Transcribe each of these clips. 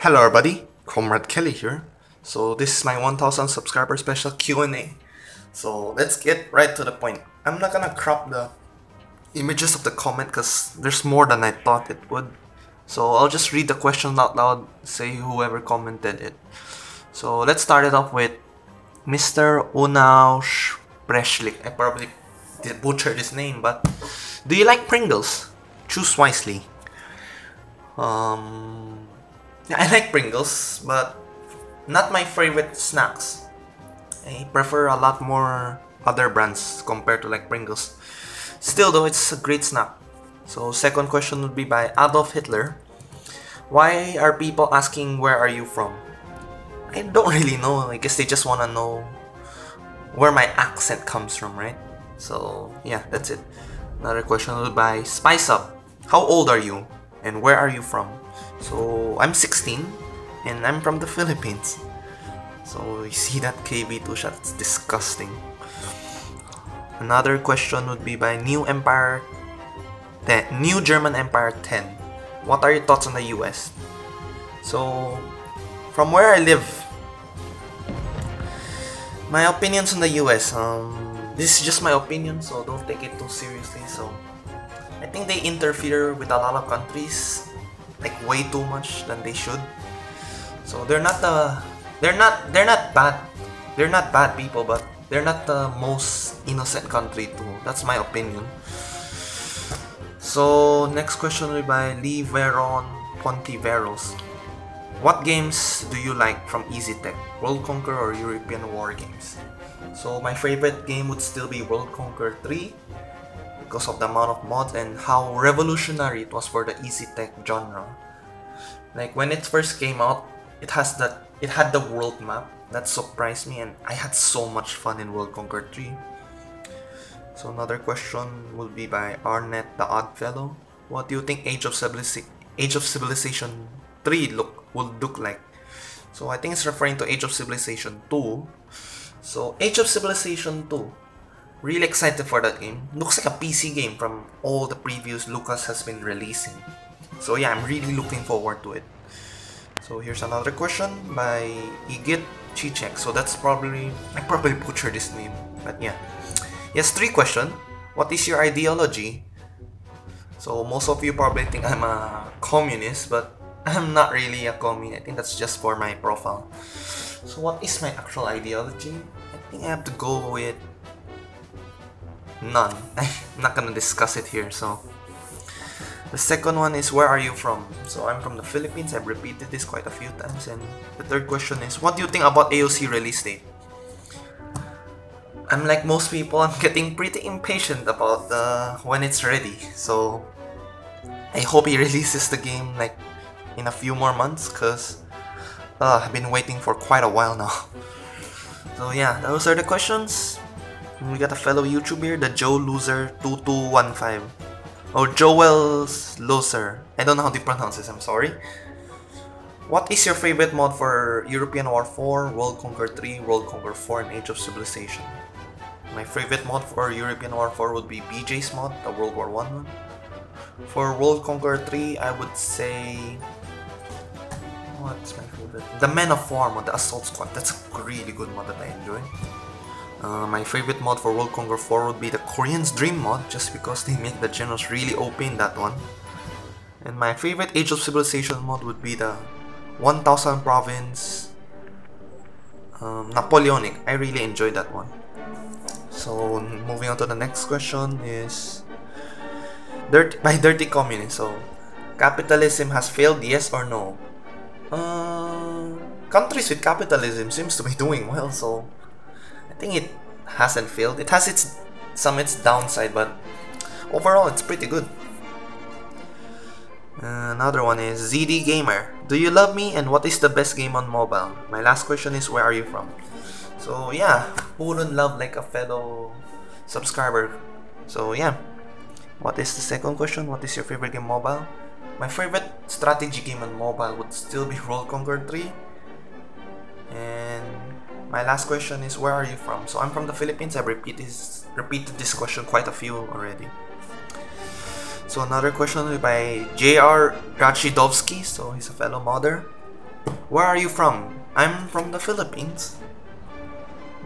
Hello everybody, Comrade Kelly here. So this is my 1000 subscriber special Q&A. So let's get right to the point. I'm not gonna crop the images of the comment because there's more than I thought it would. So I'll just read the question out loud, say whoever commented it. So let's start it off with Mr. Unaush Preshlik. I probably did butcher his name, but do you like Pringles? Choose wisely. Um, I like Pringles, but not my favorite snacks. I prefer a lot more other brands compared to like Pringles. Still though, it's a great snack. So second question would be by Adolf Hitler. Why are people asking where are you from? I don't really know. I guess they just want to know where my accent comes from, right? So yeah, that's it. Another question would be by Spice Up. How old are you? And where are you from? So I'm 16 and I'm from the Philippines. So you see that KV2 shot, it's disgusting. Another question would be by New Empire 10, New German Empire 10. What are your thoughts on the US? So from where I live, my opinions on the US, um, this is just my opinion, so don't take it too seriously. So I think they interfere with a lot of countries like way too much than they should. So they're not the they're not they're not bad. They're not bad people, but they're not the most innocent country too. That's my opinion. So next question will be by Lee Veron Pontiveros. What games do you like from EasyTech? World Conquer or European War games? So my favorite game would still be World Conquer 3 because of the amount of mods and how revolutionary it was for the easy tech genre. Like when it first came out, it has that it had the world map that surprised me and I had so much fun in World Conquer 3. So another question will be by Arnett the Odd Fellow. What do you think Age of Civilization Age of Civilization 3 look would look like? So I think it's referring to Age of Civilization 2. So Age of Civilization 2 Really excited for that game. Looks like a PC game from all the previews Lucas has been releasing. So yeah, I'm really looking forward to it. So here's another question by Igit Chichek. So that's probably I probably butchered this name, but yeah. Yes, three question. What is your ideology? So most of you probably think I'm a communist, but I'm not really a communist. I think that's just for my profile. So what is my actual ideology? I think I have to go with none. I'm not gonna discuss it here, so. The second one is where are you from? So I'm from the Philippines, I've repeated this quite a few times. And the third question is what do you think about AOC release date? I'm like most people, I'm getting pretty impatient about the when it's ready. So I hope he releases the game like in a few more months because uh, I've been waiting for quite a while now. So yeah, those are the questions. We got a fellow YouTuber, the Joe Loser 2215. Or Joel's Loser. I don't know how to pronounce this, I'm sorry. What is your favorite mod for European War 4, World Conquer 3, World Conquer 4, and Age of Civilization? My favorite mod for European War 4 would be BJ's mod, the World War 1 one. For World Conquer 3, I would say... What's my favorite? The Men of War mod, the Assault Squad. That's a really good mod that I enjoy. Uh, my favorite mod for World Conquer 4 would be the Korean's Dream mod, just because they make the generals really OP in that one. And my favorite Age of Civilization mod would be the 1000 Province um, Napoleonic. I really enjoyed that one. So moving on to the next question is Dirt by Dirty Communist. So capitalism has failed, yes or no? Uh, countries with capitalism seems to be doing well, so think it hasn't failed. It has its some its downside, but overall it's pretty good. Another one is ZD Gamer. Do you love me and what is the best game on mobile? My last question is where are you from? So yeah, who wouldn't love like a fellow subscriber? So yeah. What is the second question? What is your favorite game mobile? My favorite strategy game on mobile would still be World Conquer 3. And my last question is where are you from? So I'm from the Philippines. I've repeated this, repeated this question quite a few already. So another question by J.R. Rachidovsky. So he's a fellow modder. Where are you from? I'm from the Philippines.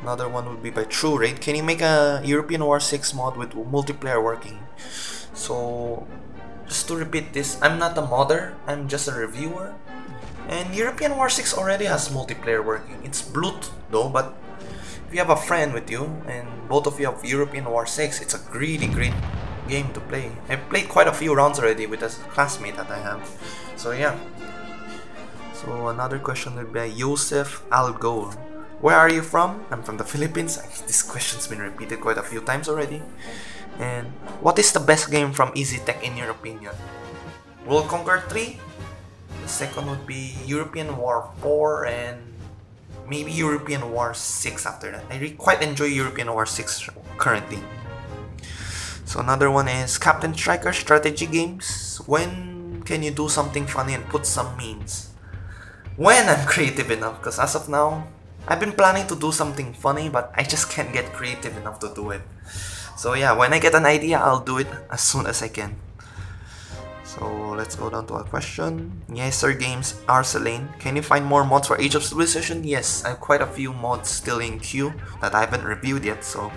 Another one would be by True Raid. Can you make a European War 6 mod with multiplayer working? So, just to repeat this, I'm not a modder, I'm just a reviewer. And European War 6 already has multiplayer working. It's Blut though, but if you have a friend with you and both of you have European War 6, it's a really great game to play. I played quite a few rounds already with a classmate that I have. So yeah. So another question would be Joseph Algol. Where are you from? I'm from the Philippines. This question's been repeated quite a few times already. And what is the best game from EasyTech in your opinion? World Conquer 3? The second would be European War 4 and maybe European War 6 after that. I quite enjoy European War 6 currently. So another one is Captain Striker strategy games. When can you do something funny and put some memes? When I'm creative enough, because as of now, I've been planning to do something funny, but I just can't get creative enough to do it. So yeah, when I get an idea, I'll do it as soon as I can. So let's go down to a question. Yes, sir, games Arcelane. Can you find more mods for Age of Civilization? Yes, I have quite a few mods still in queue that I haven't reviewed yet, so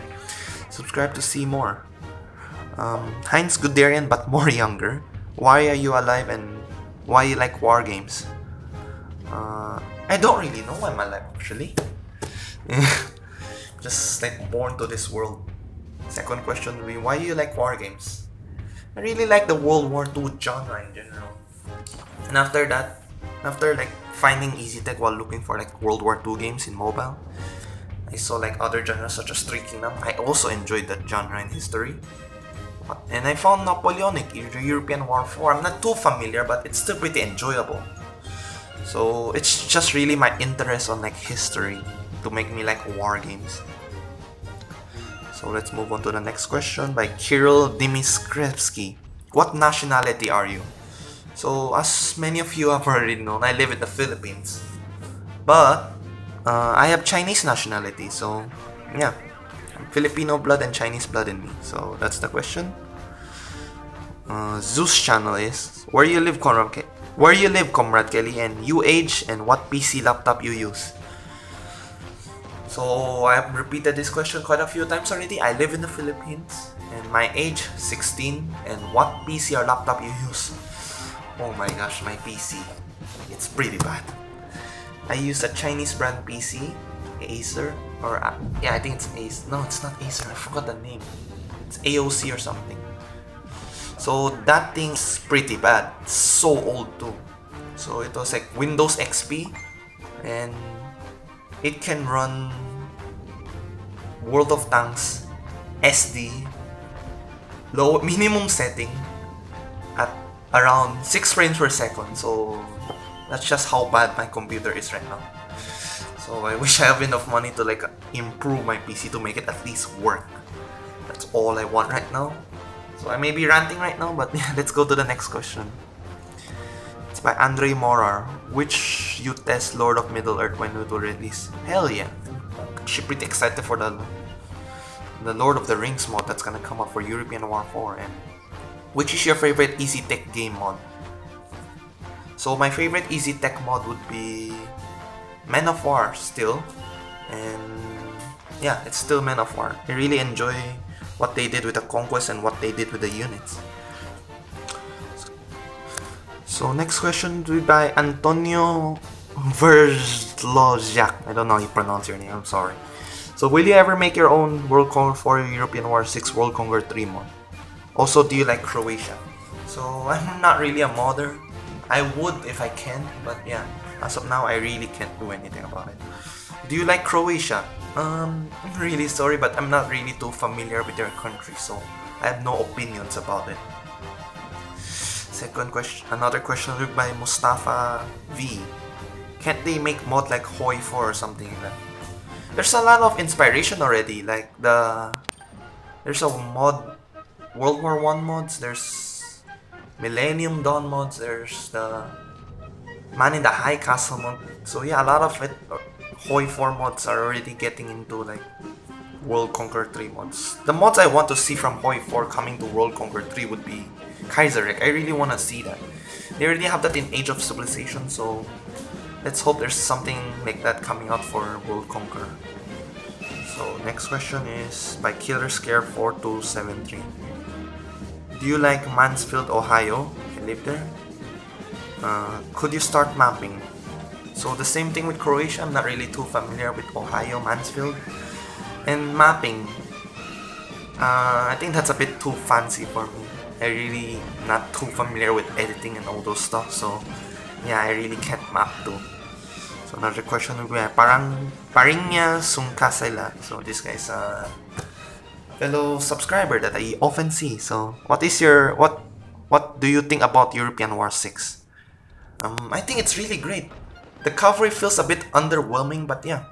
subscribe to see more. Um, Heinz Guderian but more younger. Why are you alive and why you like war games? Uh, I don't really know why I'm alive actually. Just like born to this world. Second question will be why do you like war games? I really like the World War II genre in general. And after that, after like finding EasyTech while looking for like World War II games in mobile, I saw like other genres such as Three Kingdom. I also enjoyed that genre in history. And I found Napoleonic, the European War 4. I'm not too familiar, but it's still pretty enjoyable. So it's just really my interest on like history to make me like war games. So let's move on to the next question by Kirill Dimiskrevsky. What nationality are you? So as many of you have already known, I live in the Philippines. But uh, I have Chinese nationality, so yeah. Filipino blood and Chinese blood in me. So that's the question. Uh, Zeus channel is where you live, Conrad. Ke- where you live, Comrade Kelly, and you age and what PC laptop you use. So I have repeated this question quite a few times already. I live in the Philippines and my age 16 and what PC or laptop you use. Oh my gosh, my PC. It's pretty bad. I use a Chinese brand PC, Acer, or uh, yeah, I think it's Ace. No, it's not Acer. I forgot the name. It's AOC or something. So that thing's pretty bad. It's so old too. So it was like Windows XP, and it can run World of Tanks SD low minimum setting at around 6 frames per second. So that's just how bad my computer is right now. So I wish I have enough money to like improve my PC to make it at least work. That's all I want right now. So I may be ranting right now, but yeah, let's go to the next question. It's by Andre Morar. Which you test Lord of Middle Earth when it will release? Hell yeah. Actually pretty excited for the the Lord of the Rings mod that's gonna come up for European War 4 and which is your favorite Easy Tech game mod? So my favorite Easy Tech mod would be Men of War still. And yeah, it's still Men of War. I really enjoy what they did with the conquest and what they did with the units. So next question will be by Antonio Verzlozjak. I don't know how you pronounce your name, I'm sorry. So will you ever make your own World Conquer 4 European War 6 World Conquer 3 mod? Also, do you like Croatia? So I'm not really a modder. I would if I can, but yeah, as of now I really can't do anything about it. Do you like Croatia? Um, I'm really sorry, but I'm not really too familiar with your country, so I have no opinions about it. Second question, another question by Mustafa V. Can't they make mod like Hoi 4 or something like that? There's a lot of inspiration already, like the... There's a mod, World War 1 mods, there's Millennium Dawn mods, there's the Man in the High Castle mod. So yeah, a lot of it, uh, Hoi 4 mods are already getting into like World Conquer 3 mods. The mods I want to see from Hoi 4 coming to World Conquer 3 would be Kaiserreich. I really want to see that. They already have that in Age of Civilization, so let's hope there's something like that coming out for World Conquer. So next question is by Killer Scare 4273. Do you like Mansfield, Ohio? I live there. Uh, could you start mapping? So the same thing with Croatia, I'm not really too familiar with Ohio, Mansfield. And mapping, uh, I think that's a bit too fancy for me. I really not too familiar with editing and all those stuff, so yeah, I really can't map too. So another question would be, parang Parinha Sungkasela. So this guy's a fellow subscriber that I often see. So what is your what what do you think about European War 6? Um, I think it's really great. The coverage feels a bit underwhelming, but yeah.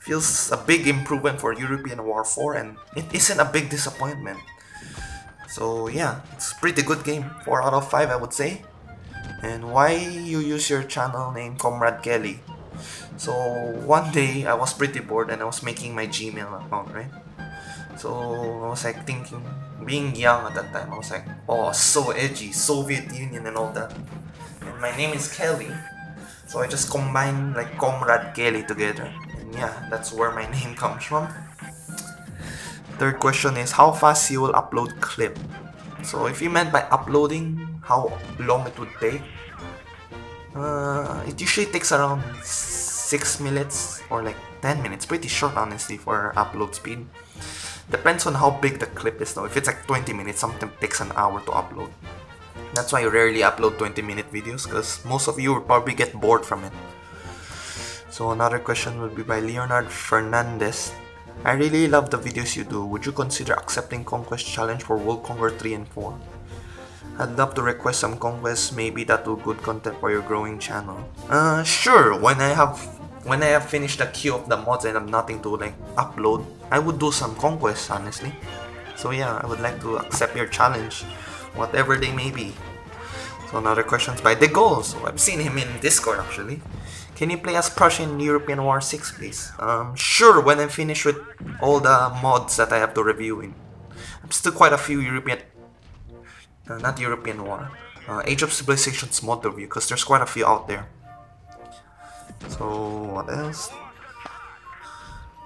Feels a big improvement for European War 4 and it isn't a big disappointment. So yeah, it's pretty good game. 4 out of 5 I would say. And why you use your channel name Comrade Kelly? So one day I was pretty bored and I was making my Gmail account, right? So I was like thinking, being young at that time, I was like, oh, so edgy, Soviet Union and all that. And my name is Kelly, so I just combine like Comrade Kelly together. And yeah, that's where my name comes from. Third question is how fast you will upload clip. So if you meant by uploading, how long it would take, uh, it usually takes around 6 minutes or like 10 minutes. Pretty short honestly for upload speed. Depends on how big the clip is though. If it's like 20 minutes, something takes an hour to upload. That's why I rarely upload 20 minute videos because most of you will probably get bored from it. So another question would be by Leonard Fernandez. I really love the videos you do. Would you consider accepting Conquest Challenge for World Conquer 3 and 4? I'd love to request some conquests, maybe that will good content for your growing channel. Uh, sure, when I have when I have finished the queue of the mods and have nothing to like upload, I would do some conquests honestly. So yeah, I would like to accept your challenge whatever they may be. So another questions by the goal. So I've seen him in Discord actually. Can you play as Prussian European War 6 please? Um, sure, when I'm finished with all the mods that I have to review in. I'm still quite a few European, uh, not European War, uh, Age of Civilizations mod review because there's quite a few out there. So what else?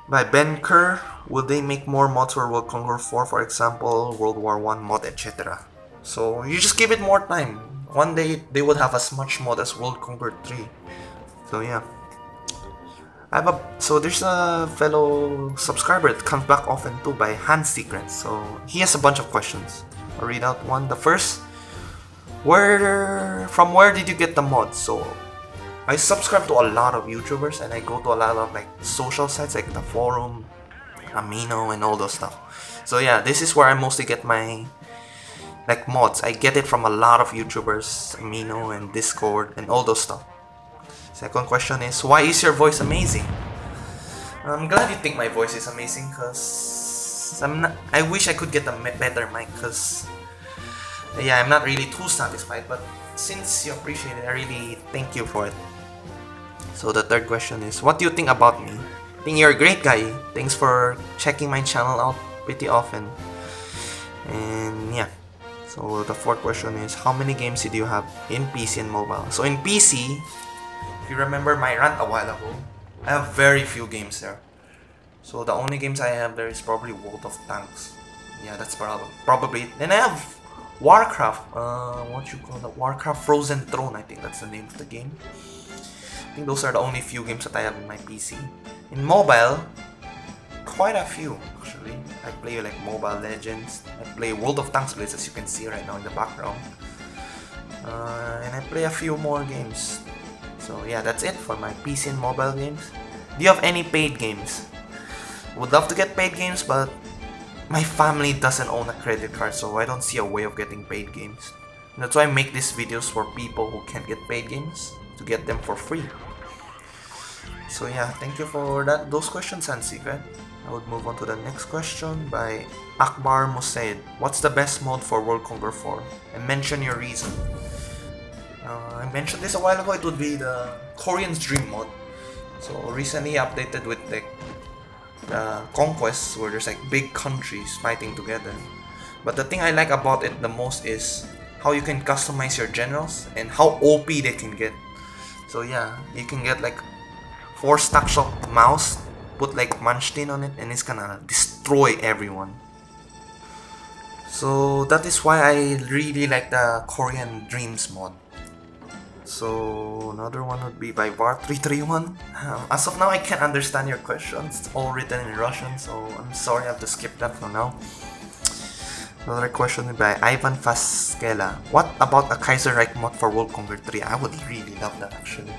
By Ben Kerr, will they make more mods for World Conquer 4, for example, World War 1 mod, etc. So you just give it more time. One day they would have as much mod as World Conquer 3. So yeah. I have a so there's a fellow subscriber that comes back often too by Hand Secrets. So he has a bunch of questions. I'll read out one. The first where from where did you get the mods? So I subscribe to a lot of YouTubers and I go to a lot of like social sites like the forum, Amino and all those stuff. So yeah, this is where I mostly get my like mods. I get it from a lot of YouTubers, Amino and Discord and all those stuff. Second question is, why is your voice amazing? I'm glad you think my voice is amazing because I'm not, I wish I could get a better mic because yeah, I'm not really too satisfied but since you appreciate it, I really thank you for it. So the third question is, what do you think about me? I think you're a great guy. Thanks for checking my channel out pretty often. And yeah. So the fourth question is how many games did you have in PC and mobile? So in PC, if you remember my rant a while ago, I have very few games there. So the only games I have there is probably World of Tanks. Yeah, that's probably probably. Then I have Warcraft. Uh, what you call that? Warcraft Frozen Throne. I think that's the name of the game. I think those are the only few games that I have in my PC. In mobile, quite a few actually. I play like Mobile Legends. I play World of Tanks Blitz as you can see right now in the background. Uh, and I play a few more games. So yeah, that's it for my PC and mobile games. Do you have any paid games? Would love to get paid games, but my family doesn't own a credit card, so I don't see a way of getting paid games. And that's why I make these videos for people who can't get paid games, to get them for free. So yeah, thank you for that. those questions, Secret. I would move on to the next question by Akbar Musaid. What's the best mode for World Conquer 4? And mention your reason. Uh, I mentioned this a while ago, it would be the Korean's Dream mod. So recently updated with the, the conquests where there's like big countries fighting together. But the thing I like about it the most is how you can customize your generals and how OP they can get. So yeah, you can get like four stacks of Maus, put like Munchkin on it, and it's gonna destroy everyone. So that is why I really like the Korean Dreams mod. So another one would be by Var331. Um, as of now, I can't understand your questions. It's all written in Russian, so I'm sorry I have to skip that for now. Another question by Ivan Faskela. What about a Kaiserreich mod for World Conquer 3? I would really love that actually.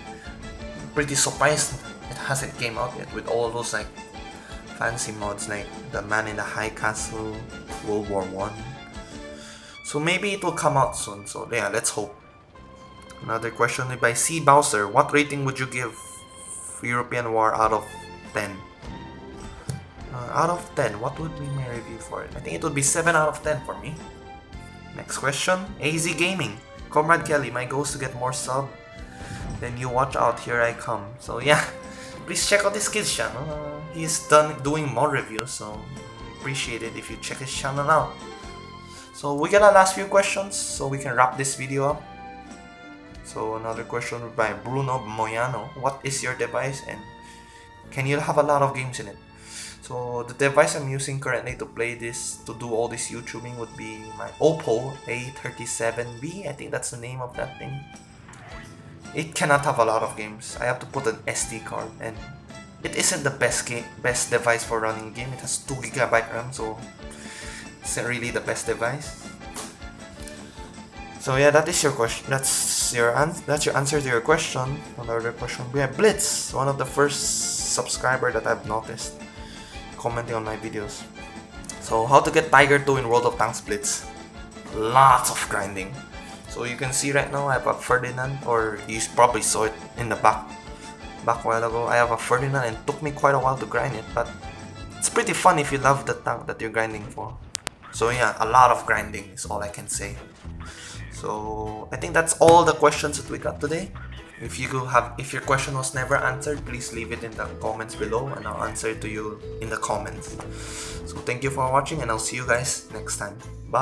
Pretty surprised it hasn't came out yet with all those like fancy mods like the Man in the High Castle, World War One. So maybe it will come out soon. So yeah, let's hope. Another question by C Bowser. What rating would you give European War out of 10? Uh, out of 10, what would be my review for it? I think it would be 7 out of 10 for me. Next question, AZ Gaming. Comrade Kelly, my goal is to get more sub. Then you watch out, here I come. So yeah, please check out this kid's channel. Uh, he's done doing more reviews, so appreciate it if you check his channel out. So we got our last few questions, so we can wrap this video up. So another question by Bruno Moyano. What is your device and can you have a lot of games in it? So the device I'm using currently to play this, to do all this YouTubing would be my Oppo A37B, I think that's the name of that thing. It cannot have a lot of games. I have to put an SD card and it isn't the best game, best device for running game. It has 2GB RAM, so it's not really the best device. So yeah, that is your question. That's your answer. That's your answer to your question. Another question. We have Blitz, one of the first subscriber that I've noticed commenting on my videos. So how to get Tiger 2 in World of Tanks Blitz? Lots of grinding. So you can see right now I have a Ferdinand or you probably saw it in the back back a while ago. I have a Ferdinand and took me quite a while to grind it but it's pretty fun if you love the tank that you're grinding for. So yeah, a lot of grinding is all I can say. So I think that's all the questions that we got today. If you have, if your question was never answered, please leave it in the comments below and I'll answer it to you in the comments. So thank you for watching and I'll see you guys next time. Bye.